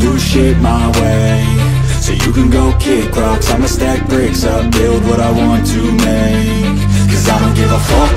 do shit my way. So you can go kick rocks I'ma stack bricks up Build what I want to make. Cause I don't give a fuck